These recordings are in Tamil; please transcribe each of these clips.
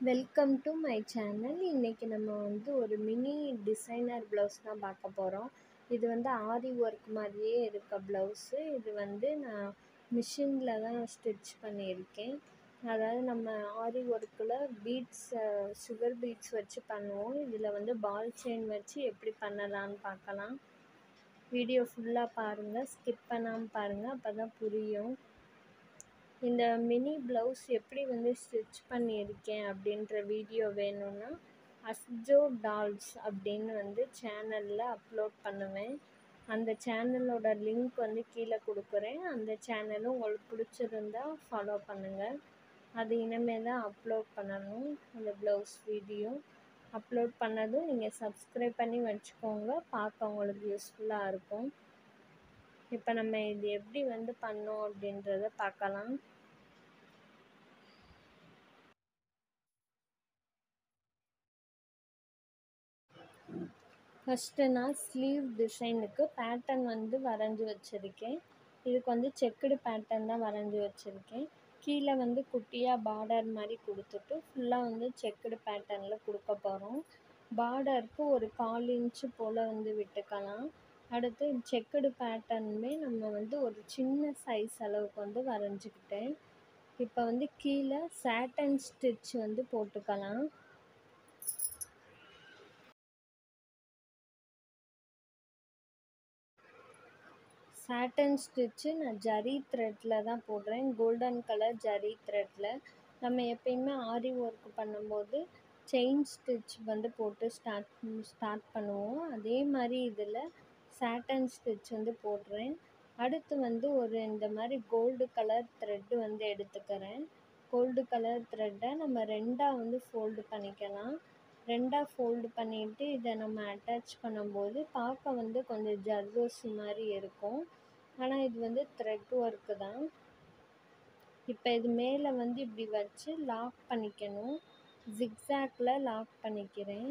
வெல்கம் டு மை சேனல் இன்றைக்கி நம்ம வந்து ஒரு மினி டிசைனர் ப்ளவுஸ் தான் பார்க்க போகிறோம் இது வந்து ஆரி ஒர்க் மாதிரியே இருக்க ப்ளவுஸு இது வந்து நான் மிஷினில் தான் ஸ்டிச் பண்ணியிருக்கேன். அதாவது நம்ம ஆரி ஒர்க்கில் பீட்ஸை சுகர் பீட்ஸ் வச்சு பண்ணுவோம். இதில் வந்து பால் செயின் வச்சு எப்படி பண்ணலான்னு பார்க்கலாம். வீடியோ ஃபுல்லாக பாருங்கள் ஸ்கிப் பண்ணாமல் பாருங்கள் அப்போ தான் புரியும். இந்த மினி ப்ளவுஸ் எப்படி வந்து ஸ்டிச் பண்ணியிருக்கேன் அப்படின்ற வீடியோ வேணும்னா அஸ்ஜோ டால்ஸ் அப்படின்னு வந்து சேனலில் அப்லோட் பண்ணுவேன். அந்த சேனலோட லிங்க் வந்து கீழே கொடுக்குறேன். அந்த சேனலும் உங்களுக்கு பிடிச்சிருந்தா ஃபாலோ பண்ணுங்கள் அது இனிமேல் தான் அப்லோட் பண்ணணும் அந்த ப்ளவுஸ் வீடியோ. அப்லோட் பண்ணதும் நீங்கள் சப்ஸ்கிரைப் பண்ணி வச்சுக்கோங்க பார்க்க உங்களுக்கு யூஸ்ஃபுல்லாக இருக்கும். இப்போ நம்ம இது எப்படி வந்து பண்ணோம் அப்படின்றத பார்க்கலாம். ஃபஸ்ட்டு நான் ஸ்லீவ் டிசைனுக்கு பேட்டர்ன் வந்து வரைஞ்சி வச்சுருக்கேன். இதுக்கு வந்து செக்குடு பேட்டர்ன் தான் வரைஞ்சி வச்சுருக்கேன். கீழே வந்து குட்டியாக பார்டர் மாதிரி கொடுத்துட்டு ஃபுல்லாக வந்து செக்குடு பேட்டர்னில் கொடுக்க போகிறோம் பார்டருக்கு ஒரு கால் இன்ச்சு போல் வந்து விட்டுக்கலாம். அடுத்து செக்குடு பேட்டர்னுமே நம்ம வந்து ஒரு சின்ன சைஸ் அளவுக்கு வந்து வரைஞ்சிக்கிட்டேன். இப்போ வந்து கீழே சேட்டன் ஸ்டிச் வந்து போட்டுக்கலாம். சாட்டன் ஸ்டிச்சு நான் ஜரி த்ரெட்டில் தான் போடுறேன். கோல்டன் கலர் ஜரி த்ரெட்டில் நம்ம எப்பயுமே ஆரி ஒர்க் பண்ணும்போது செயின் ஸ்டிச் வந்து போட்டு ஸ்டார்ட் ஸ்டார்ட் பண்ணுவோம். அதே மாதிரி இதில் சாட்டன் ஸ்டிச் வந்து போடுறேன். அடுத்து வந்து ஒரு இந்த மாதிரி கோல்டு கலர் த்ரெட்டு வந்து எடுத்துக்கிறேன். கோல்டு கலர் த்ரெட்டை நம்ம ரெண்டாக வந்து ஃபோல்டு பண்ணிக்கலாம். ரெண்டாக ஃபோல்டு பண்ணிவிட்டு இதை நம்ம அட்டாச் பண்ணும்போது பார்க்க வந்து கொஞ்சம் ஜர்தோசி மாதிரி இருக்கும். ஆனால் இது வந்து த்ரெட் ஒர்க்கு தான். இப்போ இது மேலே வந்து இப்படி வச்சு லாக் பண்ணிக்கணும். ஜிக்ஸாக்கில் லாக் பண்ணிக்கிறேன்.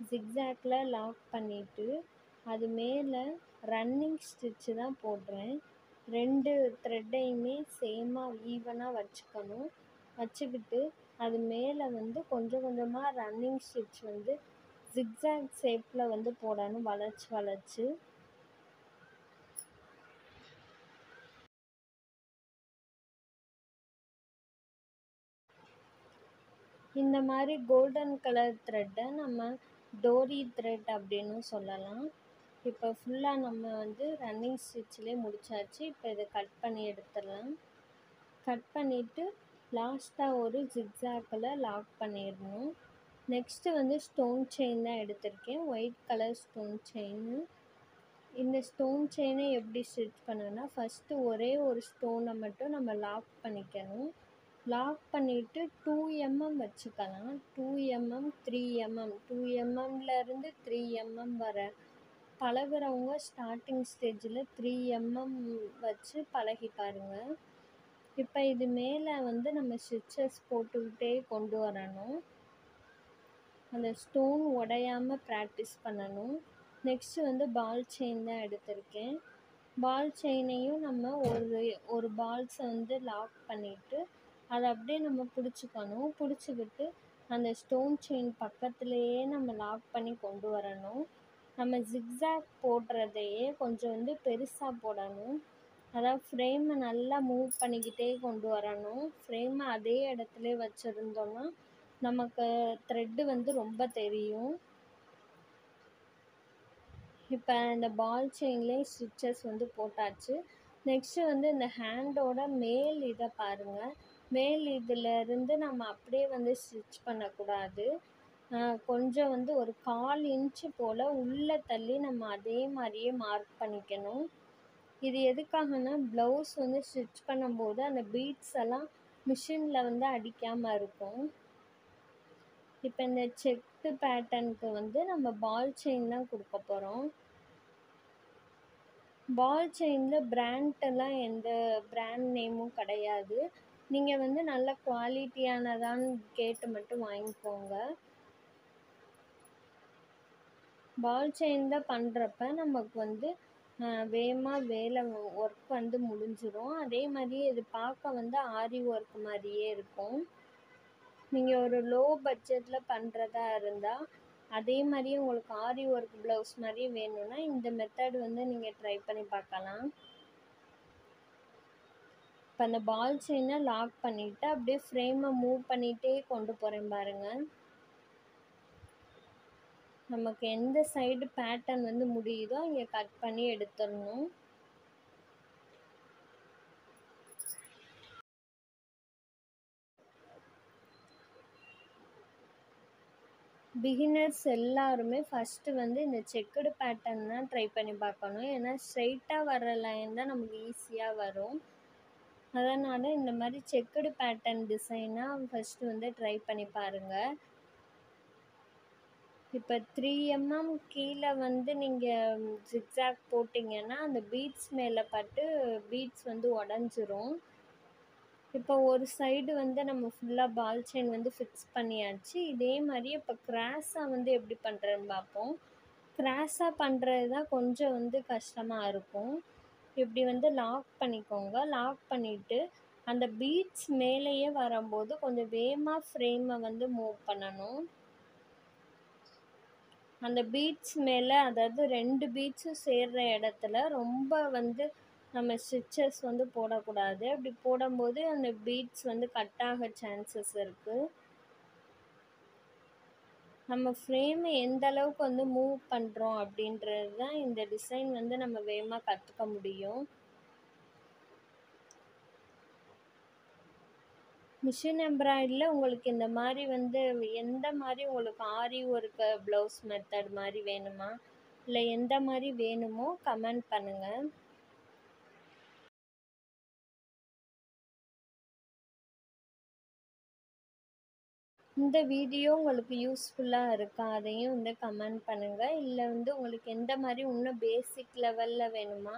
ஜிக்ஸாக்கில் லாக் பண்ணிவிட்டு அது மேலே ரன்னிங் ஸ்டிச்சு தான் போடுறேன். ரெண்டு த்ரெட்டையுமே சேமாக ஈவனாக வச்சுக்கணும். வச்சுக்கிட்டு அது மேலே வந்து கொஞ்சம் கொஞ்சமாக ரன்னிங் ஸ்டிச் வந்து ஜிக்ஸாக் ஷேப்பில் வந்து போடணும். வளைச்சி வளைச்சி. இந்த மாதிரி கோல்டன் கலர் த்ரெட்டை நம்ம டோரி த்ரெட் அப்படின்னு சொல்லலாம். இப்போ ஃபுல்லாக நம்ம வந்து ரன்னிங் ஸ்டிச்சிலே முடிச்சாச்சு. இப்போ இதை கட் பண்ணி எடுத்துடலாம். கட் பண்ணிவிட்டு லாஸ்ட்டாக ஒரு ஜிக்ஸாக்கில் லாக் பண்ணிடணும். நெக்ஸ்ட்டு வந்து ஸ்டோன் செயின் தான் எடுத்திருக்கேன். ஒயிட் கலர் ஸ்டோன் செயின் இந்த ஸ்டோன் செயினை எப்படி ஸ்டிச் பண்ணணும்னா ஃபஸ்ட்டு ஒரே ஒரு ஸ்டோனை மட்டும் நம்ம லாக் பண்ணிக்கணும். லாக் பண்ணிவிட்டு டூ எம்எம் வச்சுக்கலாம். Two MM three MM two எம்எம்லேருந்து த்ரீ எம்எம் வர பழகிறவங்க ஸ்டார்டிங் ஸ்டேஜில் த்ரீ எம்எம் வச்சு பழகி பாருங்கள் இப்போ இது மேலே வந்து நம்ம ஸ்டிச்சஸ் போட்டுக்கிட்டே கொண்டு வரணும். அந்த ஸ்டோன் உடையாமல் ப்ராக்டிஸ் பண்ணணும். நெக்ஸ்ட்டு வந்து பால் செயின் தான் எடுத்திருக்கேன். பால் செயினையும் நம்ம ஒரு ஒரு பால்ஸை வந்து லாக் பண்ணிவிட்டு அதை அப்படியே நம்ம பிடிச்சிக்கணும். பிடிச்சிக்கிட்டு அந்த ஸ்டோன் செயின் பக்கத்துலேயே நம்ம லாக் பண்ணி கொண்டு வரணும். நம்ம ஜிக்ஸாக் போடுறதையே கொஞ்சம் வந்து பெருசாக போடணும். அதாவது ஃப்ரேமை நல்லா மூவ் பண்ணிக்கிட்டே கொண்டு வரணும். ஃப்ரேமை அதே இடத்துல வச்சுருந்தோன்னா நமக்கு த்ரெட்டு வந்து ரொம்ப தெரியும். இப்போ இந்த பால் செயின்லேயே ஸ்டிச்சஸ் வந்து போட்டாச்சு. நெக்ஸ்ட்டு வந்து இந்த ஹேண்டோட மேல் இதை பாருங்கள் மேல் இதிலேருந்து நம்ம அப்படியே வந்து ஸ்டிச் பண்ணக்கூடாது. கொஞ்சம் வந்து ஒரு கால் இன்ச்சு போல் உள்ளே தள்ளி நம்ம அதே மாதிரியே மார்க் பண்ணிக்கணும். இது எதுக்காகனா ப்ளவுஸ் வந்து ஸ்டிச் பண்ணும்போது அந்த பீட்ஸ் எல்லாம் மிஷினில் வந்து அடிக்காமல் இருக்கும். இப்போ இந்த செக்கு பேட்டர்னுக்கு வந்து நம்ம பால் செயின் தான் கொடுக்க போகிறோம் பால் செயினில் பிராண்டெல்லாம் எந்த பிராண்ட் நேமும் கிடையாது. நீங்கள் வந்து நல்ல குவாலிட்டியானதான்னு கேட்டு மட்டும் வாங்கிக்கோங்க. பால் செயின் தான் பண்ணுறப்ப நமக்கு வந்து வேகமாக வேலை ஒர்க் வந்து முடிஞ்சிடும் அதே மாதிரி இது பார்க்க வந்து ஆரி ஒர்க் மாதிரியே இருக்கும். நீங்கள் ஒரு லோ பட்ஜெட்டில் பண்ணுறதா இருந்தால் அதே மாதிரியே உங்களுக்கு ஆரி ஒர்க் ப்ளவுஸ் மாதிரியே வேணும்னா இந்த மெத்தட் வந்து நீங்கள் ட்ரை பண்ணி பார்க்கலாம். இப்போ அந்த பால் செயினை லாக் பண்ணிவிட்டு அப்படியே ஃப்ரேமை மூவ் பண்ணிகிட்டே கொண்டு போகிறேன் பாருங்கள் நமக்கு எந்த சைடு பேட்டர்ன் வந்து முடியுதோ அங்கே கட் பண்ணி எடுத்துடணும். பிகினர்ஸ் எல்லாருமே ஃபஸ்ட்டு வந்து இந்த செக்குடு பேட்டர்ன் தான் ட்ரை பண்ணி பார்க்கணும். ஏன்னா ஸ்ட்ரைட்டாக வர லைன் தான் நமக்கு ஈஸியாக வரும். அதனால் இந்த மாதிரி செக்குடு பேட்டர்ன் டிசைனாக ஃபஸ்ட்டு வந்து ட்ரை பண்ணி பாருங்கள் இப்போ த்ரீ எம்எம் கீழே வந்து நீங்கள் ஜிக்ஸாக் போட்டிங்கன்னா அந்த பீட்ஸ் மேலே பட்டு பீட்ஸ் வந்து உடஞ்சிரும். இப்போ ஒரு சைடு வந்து நம்ம ஃபுல்லாக பால் செயின் வந்து ஃபிக்ஸ் பண்ணியாச்சு. இதே மாதிரி இப்போ கிராஸாக வந்து எப்படி பண்ணுறேன்னு பார்ப்போம். கிராஸாக பண்ணுறது தான் கொஞ்சம் வந்து கஷ்டமாக இருக்கும். இப்படி வந்து லாக் பண்ணிக்கோங்க. லாக் பண்ணிவிட்டு அந்த பீட்ஸ் மேலேயே வரும்போது கொஞ்சம் வேகமாக ஃப்ரேமை வந்து மூவ் பண்ணணும். அந்த பீட்ஸ் மேலே அதாவது ரெண்டு பீட்ஸும் சேர்கிற இடத்துல ரொம்ப வந்து நம்ம ஸ்டிச்சஸ் வந்து போடக்கூடாது. அப்படி போடும்போது அந்த பீட்ஸ் வந்து கட் ஆக சான்சஸ் இருக்குது நம்ம ஃப்ரேமை எந்த அளவுக்கு வந்து மூவ் பண்ணுறோம் அப்படின்றது தான் இந்த டிசைன் வந்து நம்ம வேகமாக கற்றுக்க முடியும். மிஷின் எம்ப்ராய்டரியில் உங்களுக்கு இந்த மாதிரி வந்து எந்த மாதிரி உங்களுக்கு ஆரி ஒர்க்கு ப்ளவுஸ் மெத்தட் மாதிரி வேணுமா? இல்லை எந்த மாதிரி வேணுமோ கமெண்ட் பண்ணுங்கள் இந்த வீடியோ உங்களுக்கு யூஸ்ஃபுல்லாக இருக்கா? அதையும் வந்து கமெண்ட் பண்ணுங்கள் இல்லை வந்து உங்களுக்கு எந்த மாதிரி இன்னும் பேசிக் லெவலில் வேணுமா?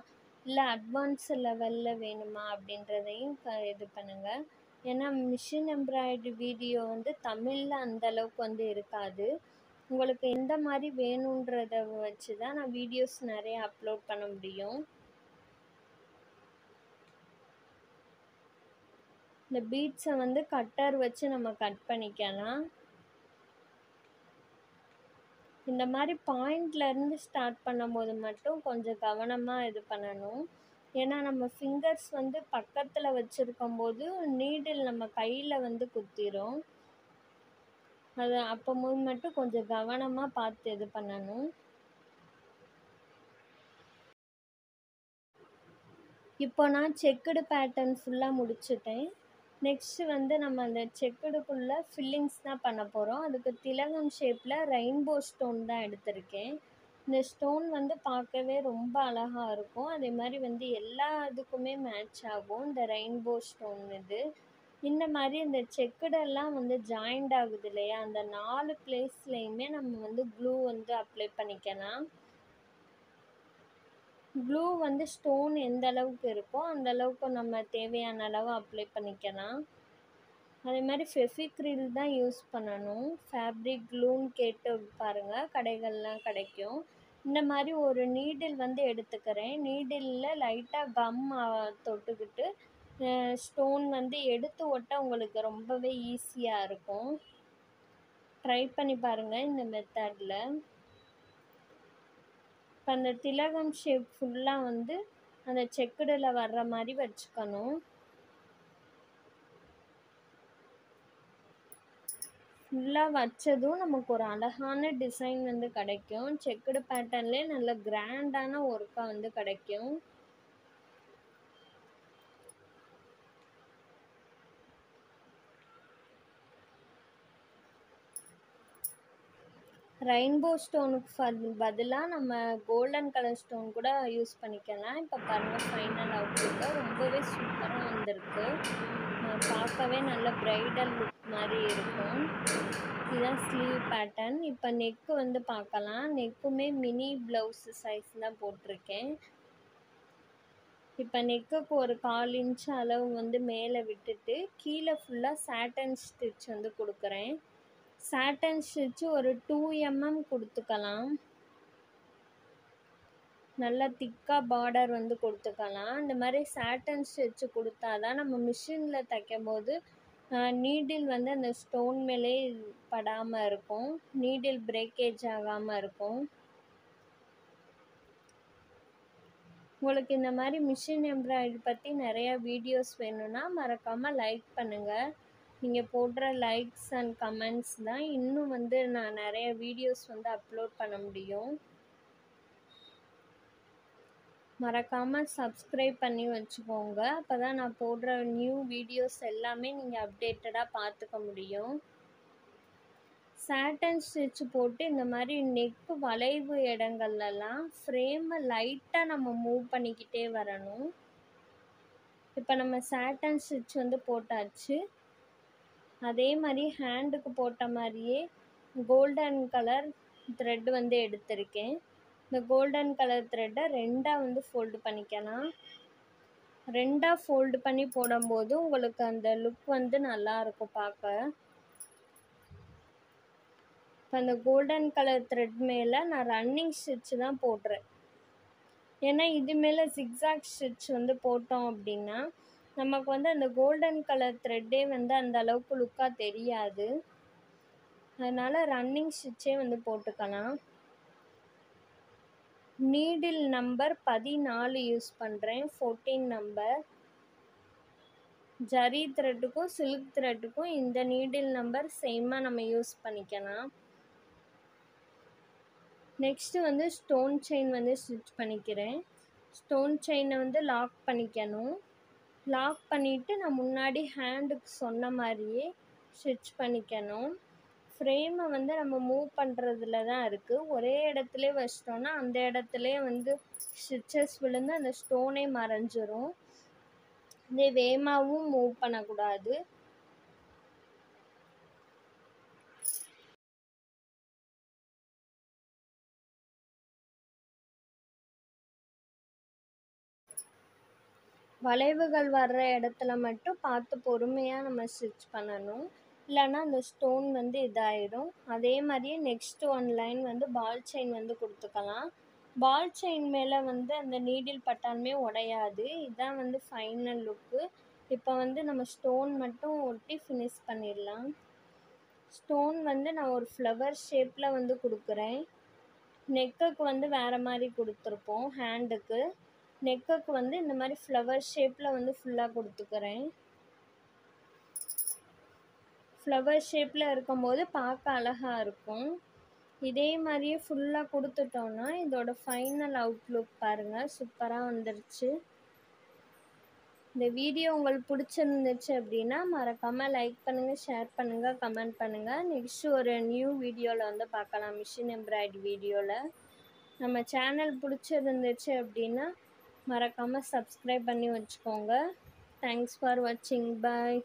இல்லை அட்வான்ஸ் லெவலில் வேணுமா? அப்படின்றதையும் க இது பண்ணுங்கள் ஏன்னா மிஷின் எம்ப்ராய்டு வீடியோ வந்து தமிழில் அந்தளவுக்கு வந்து இருக்காது. உங்களுக்கு எந்த மாதிரி வேணுன்றத வச்சு தான் நான் வீடியோஸ் நிறைய அப்லோட் பண்ண முடியும். இந்த பீட்ஸை வந்து கட்டர் வச்சு நம்ம கட் பண்ணிக்கலாம். இந்த மாதிரி பாயிண்ட்லேருந்து ஸ்டார்ட் பண்ணும்போது மட்டும் கொஞ்சம் கவனமாக இது பண்ணணும். ஏன்னா நம்ம ஃபிங்கர்ஸ் வந்து பக்கத்தில் வச்சுருக்கும் போது நீடில் நம்ம கையில் வந்து குத்திரும். அது அப்போ மட்டும் கொஞ்சம் கவனமாக பார்த்து இது பண்ணணும். இப்போ நான் செக்குடு பேட்டர்ன் ஃபுல்லாக முடிச்சுட்டேன். நெக்ஸ்ட்டு வந்து நம்ம அந்த செக்குடுக்குள்ளே ஃபில்லிங்ஸ் தான் பண்ண போகிறோம் அதுக்கு திலகம் ஷேப்பில் ரெயின்போ ஸ்டோன் தான் எடுத்திருக்கேன். இந்த ஸ்டோன் வந்து பார்க்கவே ரொம்ப அழகாக இருக்கும். அதே மாதிரி வந்து எல்லா இதுக்குமே மேட்ச் ஆகும். இந்த ரெயின்போ ஸ்டோன் இது. இந்த மாதிரி இந்த செக்குடெல்லாம் வந்து ஜாயிண்ட் ஆகுது இல்லையா? அந்த நாலு பிளேஸ்லேயுமே நம்ம வந்து க்ளூ வந்து அப்ளை பண்ணிக்கலாம். க்ளூ வந்து ஸ்டோன் எந்த அளவுக்கு இருக்கோ அந்த அளவுக்கு நம்ம தேவையான அளவு அப்ளை பண்ணிக்கலாம். அதே மாதிரி ஃபெஃபிக்ரில் தான் யூஸ் பண்ணணும். ஃபேப்ரிக் க்ளூன்னு கேட்டு பாருங்கள் கடைகள்லாம் கிடைக்கும். இந்த மாதிரி ஒரு நீடில் வந்து எடுத்துக்கிறேன். நீடிலில் லைட்டாக கம் தொட்டுக்கிட்டு ஸ்டோன் வந்து எடுத்து ஒட்ட உங்களுக்கு ரொம்பவே ஈஸியாக இருக்கும். ட்ரை பண்ணி பாருங்கள் இந்த மெத்தடில் இப்போ அந்த திலகம் ஷேப் ஃபுல்லாக வந்து அந்த செக்குடில் வர்ற மாதிரி வச்சுக்கணும். ஃபுல்லாக வச்சதும் நமக்கு ஒரு அழகான டிசைன் வந்து கிடைக்கும். செக்குடு பேட்டர்ன்லேயே நல்ல கிராண்டான ஒர்க்காக வந்து கிடைக்கும். ரெயின்போ ஸ்டோனுக்கு பதிலாக நம்ம கோல்டன் கலர் ஸ்டோன் கூட யூஸ் பண்ணிக்கலாம். இப்போ பாருங்கள் ஃபைனல் அவுட்லுக்கு ரொம்பவே சூப்பராக வந்திருக்கு. பார்க்கவே நல்ல ப்ரைடல் லுக் மாதிரி இருக்கும். இதுதான் ஸ்லீவ் பேட்டர்ன் இப்போ நெக்கு வந்து பார்க்கலாம். நெக்குமே மினி ப்ளவுஸ் சைஸ் தான் போட்டிருக்கேன். இப்போ நெக்குக்கு ஒரு கால் இன்ச் அளவு வந்து மேலே விட்டுட்டு கீழே ஃபுல்லாக சாட்டன் ஸ்டிச் வந்து கொடுக்குறேன். சாட்டன் ஸ்டிச்சு ஒரு டூ எம்எம் கொடுத்துக்கலாம். நல்லா திக்காக பார்டர் வந்து கொடுத்துக்கலாம். இந்த மாதிரி சாட்டன் ஸ்டிச்சு கொடுத்தா தான் நம்ம மிஷினில் தைக்கும் போது நீடில் வந்து அந்த ஸ்டோன் மேலே படாமல் இருக்கும். நீடில் பிரேக்கேஜ் ஆகாமல் இருக்கும். உங்களுக்கு இந்த மாதிரி மிஷின் எம்ப்ராய்டரி பற்றி நிறையா வீடியோஸ் வேணும்னா மறக்காமல் லைக் பண்ணுங்கள் நீங்கள் போடுற லைக்ஸ் அண்ட் கமெண்ட்ஸ் தான் இன்னும் வந்து நான் நிறைய வீடியோஸ் வந்து அப்லோட் பண்ண முடியும். மறக்காமல் சப்ஸ்கிரைப் பண்ணி வச்சுக்கோங்க. அப்போ தான் நான் போடுற நியூ வீடியோஸ் எல்லாமே நீங்கள் அப்டேட்டடாக பார்த்துக்க முடியும். சேட்டன் ஸ்டிச் போட்டு இந்த மாதிரி நெக்கு வளைவு இடங்கள்லாம் ஃப்ரேமை லைட்டாக நம்ம மூவ் பண்ணிக்கிட்டே வரணும். இப்போ நம்ம சேட்டன் ஸ்டிச் வந்து போட்டாச்சு. அதே மாதிரி ஹேண்டுக்கு போட்ட மாதிரியே கோல்டன் கலர் த்ரெட் வந்து எடுத்திருக்கேன். இந்த கோல்டன் கலர் த்ரெட்டை ரெண்டாக வந்து ஃபோல்டு பண்ணிக்கலாம். ரெண்டாக ஃபோல்டு பண்ணி போடும்போது உங்களுக்கு அந்த லுக் வந்து நல்லாயிருக்கும் பார்க்க. இப்போ அந்த கோல்டன் கலர் த்ரெட் மேலே நான் ரன்னிங் ஸ்டிச் தான் போடுறேன். ஏன்னா இது மேலே ஜிக்ஸாக் ஸ்டிச் வந்து போட்டோம் அப்படின்னா நமக்கு வந்து அந்த கோல்டன் கலர் த்ரெட்டே வந்து அந்த அளவுக்கு லுக்காக தெரியாது. அதனால் ரன்னிங் ஸ்டிச்சே வந்து போட்டுக்கலாம். நீடில் நம்பர் பதினாலு யூஸ் பண்ணுறேன் ஃபோர்டீன் நம்பர் ஜரி த்ரெட்டுக்கும் சில்க் த்ரெட்டுக்கும் இந்த நீடில் நம்பர் சேமாக நம்ம யூஸ் பண்ணிக்கலாம். நெக்ஸ்ட்டு வந்து ஸ்டோன் செயின் வந்து ஸ்டிச் பண்ணிக்கிறேன். ஸ்டோன் செயினை வந்து லாக் பண்ணிக்கணும். லாக் பண்ணிவிட்டு நான் முன்னாடி ஹேண்டுக்கு சொன்ன மாதிரியே ஸ்டிச் பண்ணிக்கணும். ஃப்ரேமை வந்து நம்ம மூவ் பண்ணுறதுல தான் இருக்குது ஒரே இடத்துல வச்சிட்டோன்னா அந்த இடத்துல வந்து ஸ்டிச்சஸ் விழுந்து அந்த ஸ்டோனே மறைஞ்சிரும். இதே வேமாவும் மூவ் பண்ணக்கூடாது. வளைவுகள் வர்ற இடத்துல மட்டும் பார்த்து பொறுமையாக நம்ம ஸ்டிச் பண்ணணும். இல்லைன்னா அந்த ஸ்டோன் வந்து இதாயிடும். அதே மாதிரியே நெக்ஸ்ட் ஒன் லைன் வந்து பால் செயின் வந்து கொடுத்துக்கலாம். பால் செயின் மேலே வந்து அந்த நீடில் பட்டாலுமே உடையாது. இதுதான் வந்து ஃபைனல் லுக்கு இப்போ வந்து நம்ம ஸ்டோன் மட்டும் ஒட்டி ஃபினிஷ் பண்ணிடலாம். ஸ்டோன் வந்து நான் ஒரு ஃப்ளவர் ஷேப்பில் வந்து கொடுக்குறேன். நெக்குக்கு வந்து வேறு மாதிரி கொடுத்துருப்போம் ஹேண்டுக்கு நெக்குக்கு வந்து இந்த மாதிரி ஃப்ளவர் ஷேப்பில் வந்து ஃபுல்லாக கொடுத்துக்கிறேன். ஃப்ளவர் ஷேப்பில் இருக்கும்போது பார்க்க அழகாக இருக்கும். இதே மாதிரியே ஃபுல்லாக கொடுத்துட்டோன்னா இதோட ஃபைனல் அவுட்லுக் பாருங்கள் சூப்பராக வந்துருச்சு. இந்த வீடியோ உங்களுக்கு பிடிச்சிருந்துச்சு அப்படின்னா மறக்காமல் லைக் பண்ணுங்கள் ஷேர் பண்ணுங்கள் கமெண்ட் பண்ணுங்கள் நெக்ஸ்ட் ஒரு நியூ வீடியோவில் வந்து பார்க்கலாம். மிஷின் எம்ப்ராய்டரி வீடியோவில் நம்ம சேனல் பிடிச்சிருந்துச்சு அப்படின்னா மறக்காமல் சப்ஸ்கிரைப் பண்ணி வச்சுக்கோங்க. தேங்க்ஸ் ஃபார் வாட்சிங் பாய்